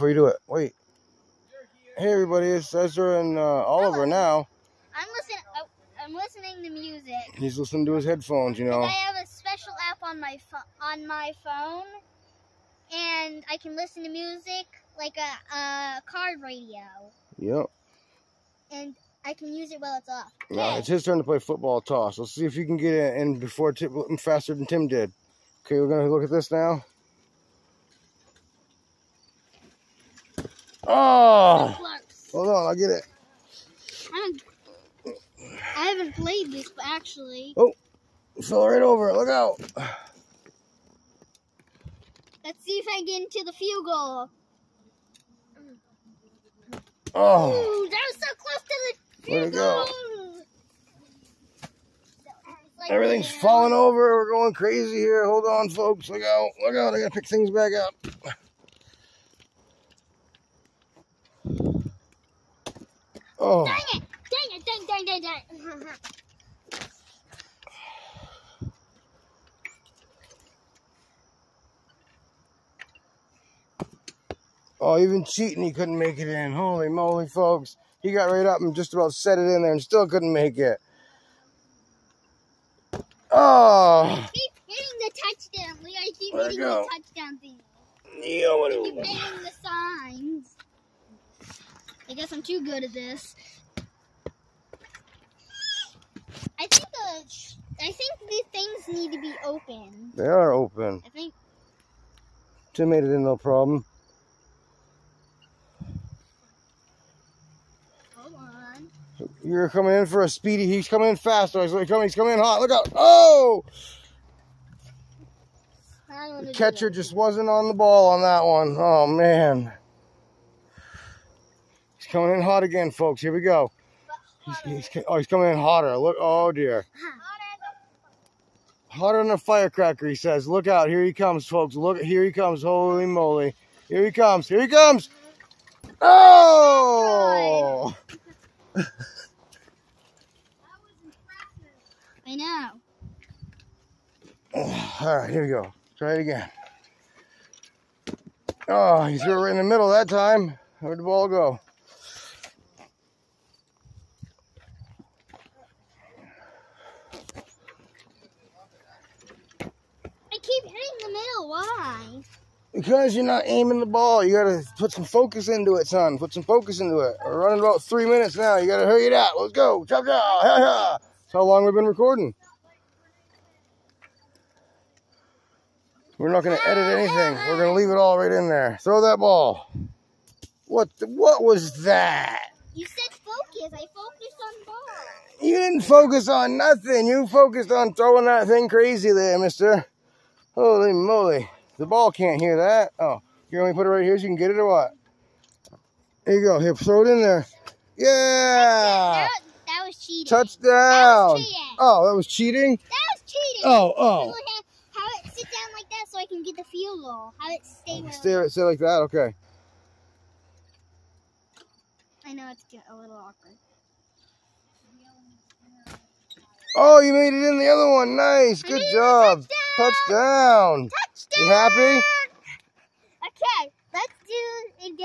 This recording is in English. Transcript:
before you do it. Wait. Hey everybody, it's Ezra and uh, Oliver now. I'm listening. Oh, I'm listening to music. He's listening to his headphones, you know. I have a special app on my on my phone, and I can listen to music like a, a card radio, Yep. and I can use it while it's off. Now it's his turn to play football toss. Let's see if you can get it in before Tim, faster than Tim did. Okay, we're gonna look at this now. Oh, hold on, I'll get it. I haven't, I haven't played this actually. Oh, fell right over. Look out. Let's see if I get into the field goal. Oh, Ooh, that was so close to the Where'd field it go? Like everything's that. falling over. We're going crazy here. Hold on, folks. Look out. Look out. I gotta pick things back up. Oh, Dang it! Dang it! Dang, dang, dang, dang. oh, even cheating, he couldn't make it in. Holy moly, folks. He got right up and just about set it in there and still couldn't make it. Oh, keep hitting the touchdown. We gotta keep Where'd hitting the touchdown thing. yeah, what do Keep do- hitting the signs. I guess I'm too good at this. I think the I think these things need to be open. They are open. I think Tim made it in no problem. hold on. You're coming in for a speedy. He's coming in faster. He's coming. He's coming in hot. Look out! Oh, I don't wanna the catcher just wasn't on the ball on that one. Oh man. Coming in hot again, folks. Here we go. He's, he's, oh, he's coming in hotter. Look. Oh dear. Hotter than a firecracker. He says. Look out! Here he comes, folks. Look. Here he comes. Holy moly! Here he comes. Here he comes. Oh! I know. All right, here we go. Try it again. Oh, he threw it right in the middle that time. Where'd the ball go? I keep Why? Because you're not aiming the ball. You gotta put some focus into it, son. Put some focus into it. We're running about three minutes now. You gotta hurry it out. Let's go. Chop chop. Ha ha. That's how long we've been recording. We're not gonna edit anything. We're gonna leave it all right in there. Throw that ball. What? The, what was that? You said focus. I focused on ball. You didn't focus on nothing. You focused on throwing that thing crazy there, mister. Holy moly. The ball can't hear that. Oh, you want me to put it right here so you can get it or what? There you go. Here, throw it in there. Yeah. That, that was cheating. Touchdown. cheating. Oh, that was cheating? That was cheating. Oh, oh. Have, it sit down like that so I can get the field goal. Have it stay oh, where Stay, stay like that? Okay. I know it's a little awkward. Oh, you made it in the other one. Nice. Good job. Touchdown. Touchdown. You happy? Okay, let's do.